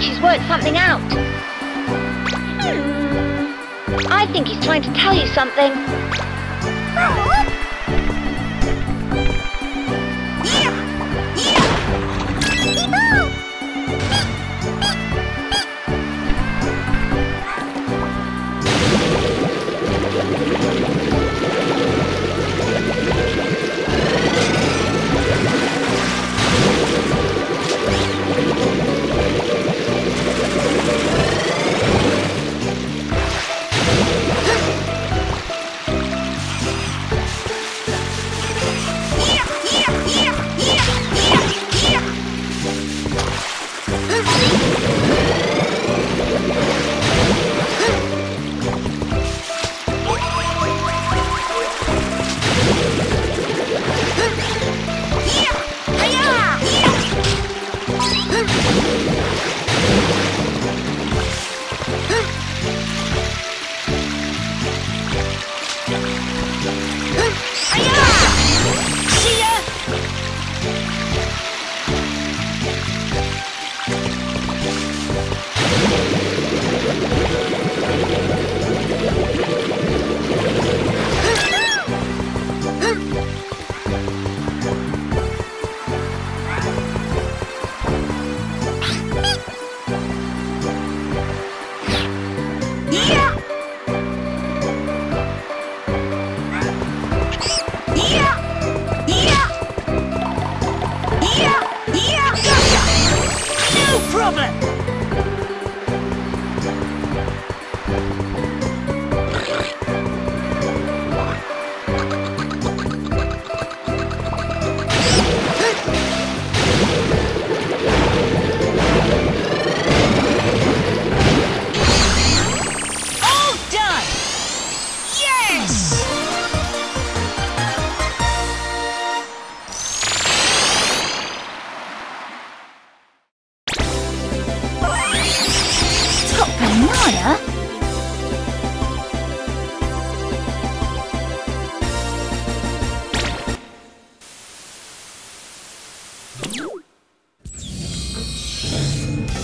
Think Pipotchi's worked something out. Hmm. I think he's trying to tell you something. Top?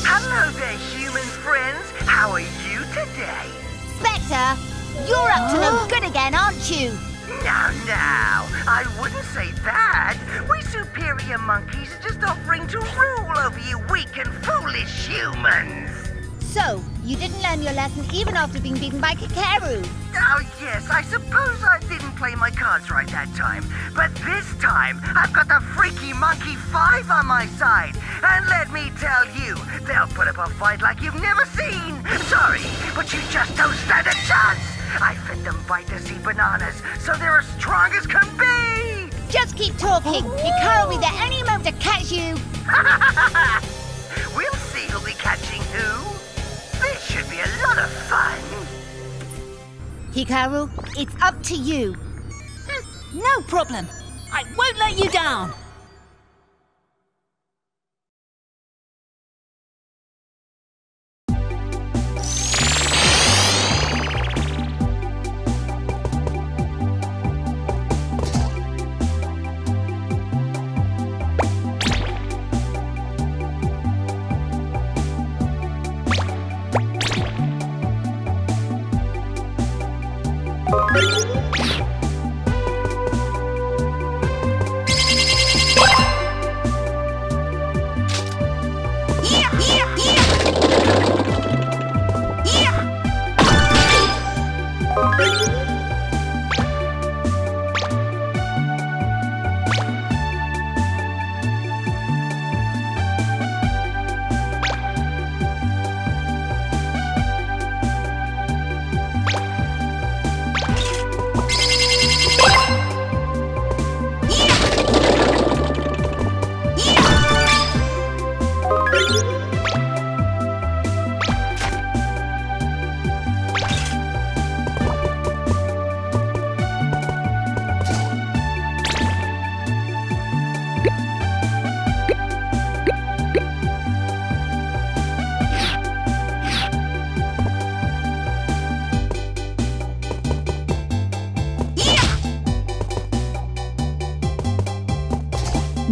Hello there, human friends. How are you today? Spectre, you're up to no good again, aren't you? Now, now, I wouldn't say that. We superior monkeys are just offering to rule over you weak and foolish humans. So, you didn't learn your lesson even after being beaten by Hikaru. Oh, yes, I suppose I didn't play my cards right that time. But this time, I've got the Freaky Monkey 5 on my side. And let me tell you, they'll put up a fight like you've never seen. Sorry, but you just don't stand a chance. I fed them Vita-C bananas, so they're as strong as can be. Just keep talking. Hikaru will be there any moment to catch you. we'll see who'll be catching who. Hikaru, it's up to you. Hmm, no problem. I won't let you down.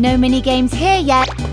No mini games here yet.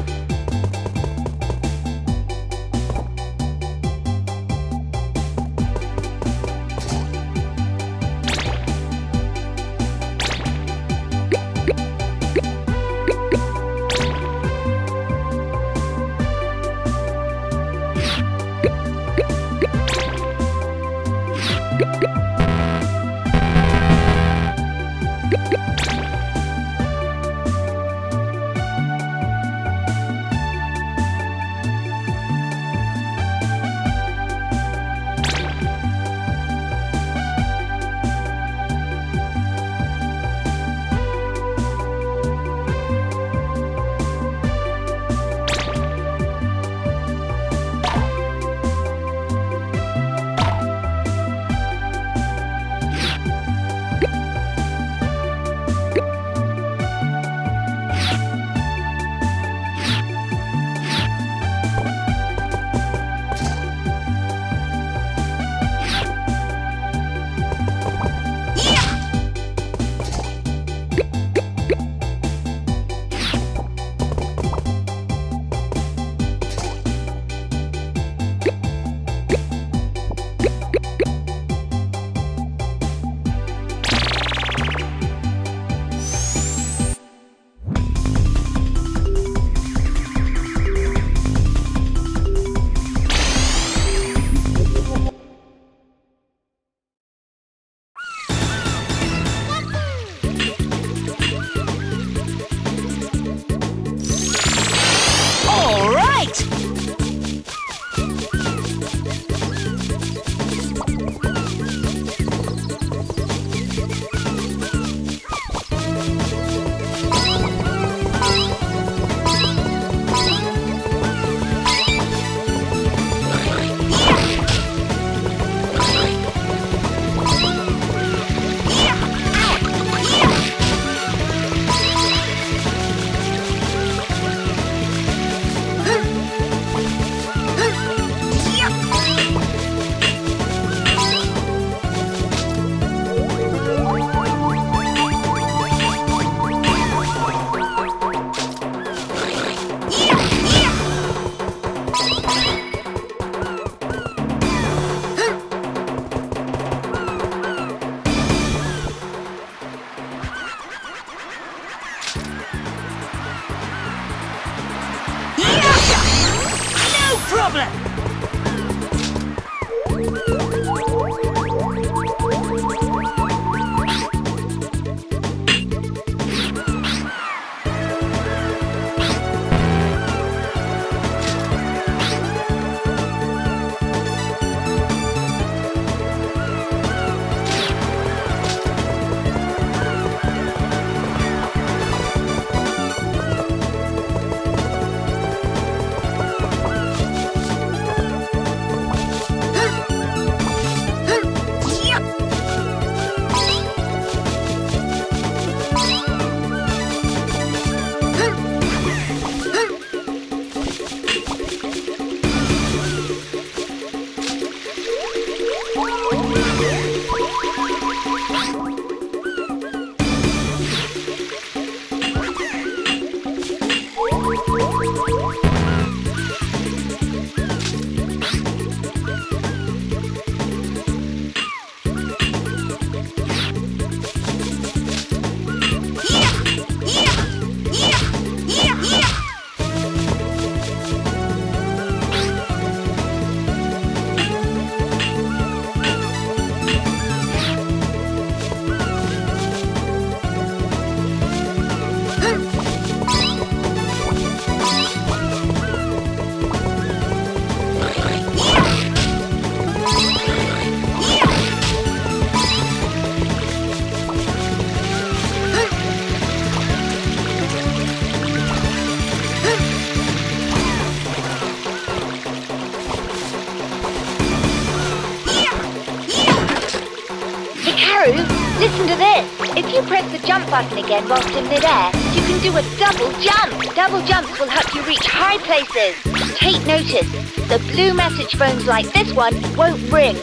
Listen to this. If you press the jump button again whilst in midair, you can do a double jump. Double jumps will help you reach high places. Take notice, the blue message phones like this one won't ring.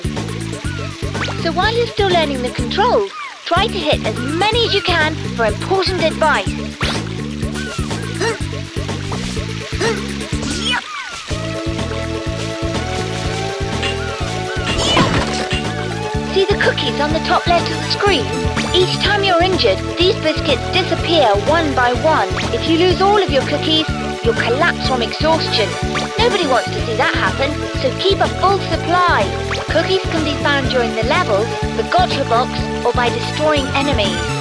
So while you're still learning the controls, try to hit as many as you can for important advice. Cookies on the top left of the screen? Each time you're injured, these biscuits disappear one by one. If you lose all of your cookies, you'll collapse from exhaustion. Nobody wants to see that happen, so keep a full supply. Cookies can be found during the levels, the gotcha box, or by destroying enemies.